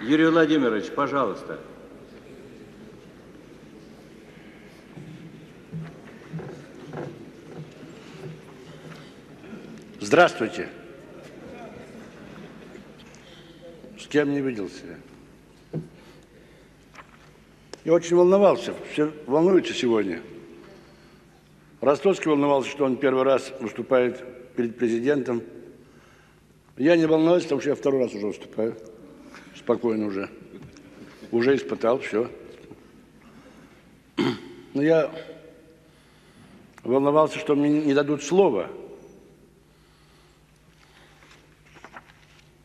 Юрий Владимирович, пожалуйста. Здравствуйте. С кем не виделся? Я очень волновался, все волнуются сегодня. Ростоцкий волновался, что он первый раз выступает перед президентом. Я не волнуюсь, потому что я второй раз уже выступаю. Спокойно уже. Уже испытал, все. Но я волновался, что мне не дадут слова.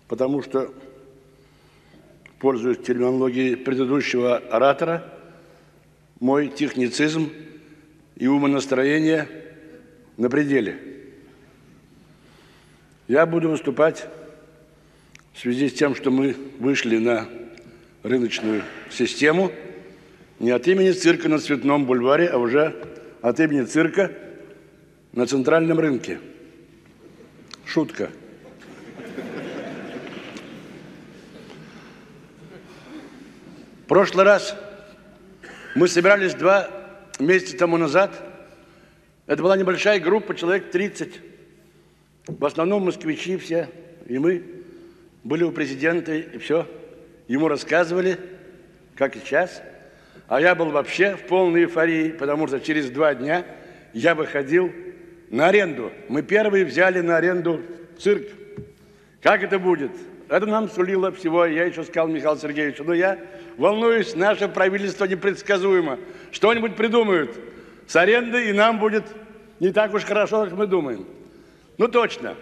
Потому что, пользуясь терминологией предыдущего оратора, мой техницизм и умонастроение на пределе. Я буду выступать в связи с тем, что мы вышли на рыночную систему не от имени цирка на Цветном бульваре, а уже от имени цирка на центральном рынке. Шутка. В прошлый раз мы собирались два месяца тому назад. Это была небольшая группа, человек 30. В основном москвичи все. И мы были у президента, и все. Ему рассказывали, как сейчас. А я был вообще в полной эйфории, потому что через два дня я выходил на аренду. Мы первые взяли на аренду цирк. Как это будет? Это нам сулило всего. Я еще сказал Михаилу Сергеевичу, но я волнуюсь, наше правительство непредсказуемо. Что-нибудь придумают с арендой, и нам будет не так уж хорошо, как мы думаем. Ну точно.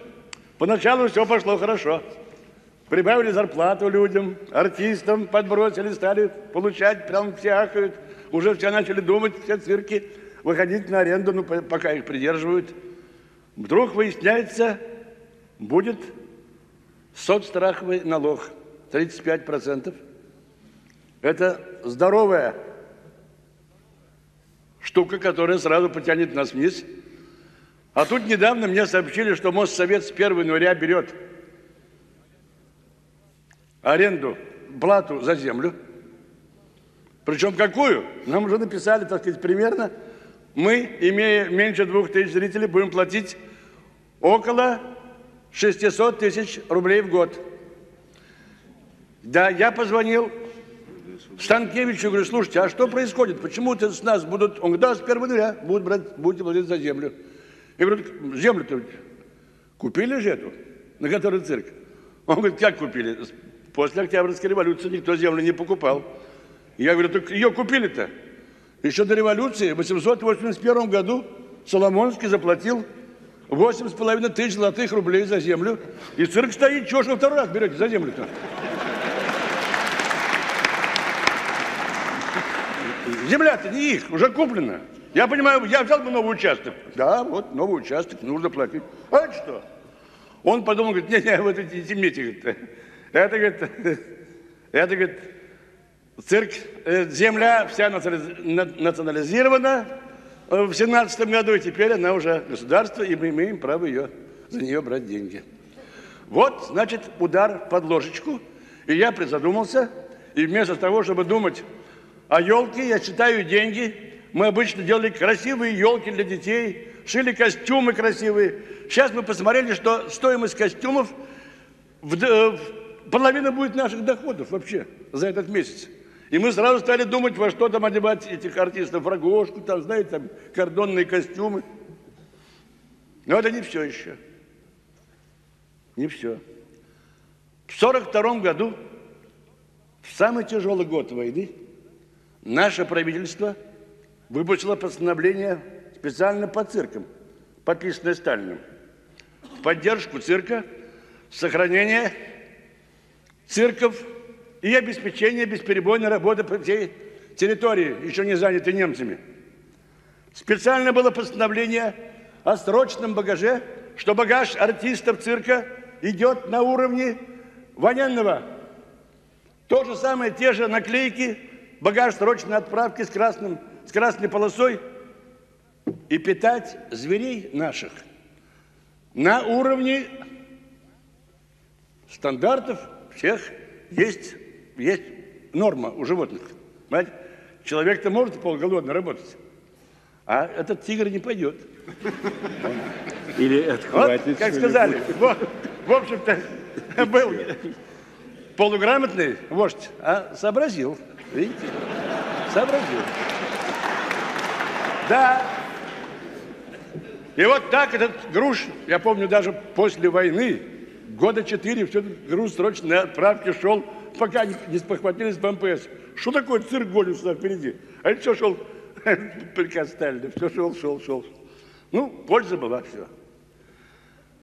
Поначалу все пошло хорошо. Прибавили зарплату людям, артистам подбросили, стали получать, прям все ахают. Уже все начали думать, все цирки, выходить на аренду, ну, пока их придерживают. Вдруг выясняется, будет соцстраховый налог 35%. Это здоровая штука, которая сразу потянет нас вниз. А тут недавно мне сообщили, что Моссовет с 1 января берет аренду, плату за землю. Причем какую? Нам уже написали, так сказать, примерно. Мы, имея меньше двух тысяч зрителей, будем платить около 600 тысяч рублей в год. Да, я позвонил Станкевичу, говорю, слушайте, а что происходит? Почему -то с нас будут... Он говорит, да, с 1 января будут брать, будете платить за землю. Я говорю, землю-то купили же эту, на которой цирк? Он говорит, как купили? После Октябрьской революции никто землю не покупал. Я говорю, так ее купили-то. Еще до революции в 881 году Соломонский заплатил 8,5 тысяч золотых рублей за землю. И цирк стоит, чего ж вы второй раз берете за землю-то? Земля-то не их, уже куплена. Я понимаю, я взял бы новый участок. Да, вот новый участок, нужно платить. А это что? Он подумал, говорит, не-не, вот эти говорит, это, говорит, это, говорит, цирк, э, земля вся национализирована в семнадцатом году, и теперь она уже государство, и мы имеем право ее, за нее брать деньги. Вот, значит, удар под ложечку, и я призадумался, и вместо того, чтобы думать о елке, я считаю деньги, мы обычно делали красивые елки для детей, шили костюмы красивые. Сейчас мы посмотрели, что стоимость костюмов в, в половина будет наших доходов вообще за этот месяц. И мы сразу стали думать, во что там одевать этих артистов, рогожку, там, знаете, там, кордонные костюмы. Но это не все еще. Не все. В 1942 году, в самый тяжелый год войны, наше правительство выпустило постановление специально по циркам, подписанное Сталиным, в поддержку цирка, сохранение цирков и обеспечение бесперебойной работы по всей территории, еще не занятой немцами. Специально было постановление о срочном багаже, что багаж артистов цирка идет на уровне военного. То же самое, те же наклейки, багаж срочной отправки с, красным, с красной полосой и питать зверей наших на уровне стандартов всех есть есть норма у животных. Понимаете? Человек-то может полголодно работать, а этот тигр не пойдет. Или Вот, отхватит как что-нибудь. сказали, вот, в общем-то, был полуграмотный вождь, а сообразил. Видите? Сообразил. Да. И вот так этот груш, я помню, даже после войны, года четыре, все груз срочно на отправке шел, пока не, не спохватились в МПС. Что такое цирк сюда впереди? А это все шел, приказ Сталина, все шел, шел, шел. Ну, польза была, все.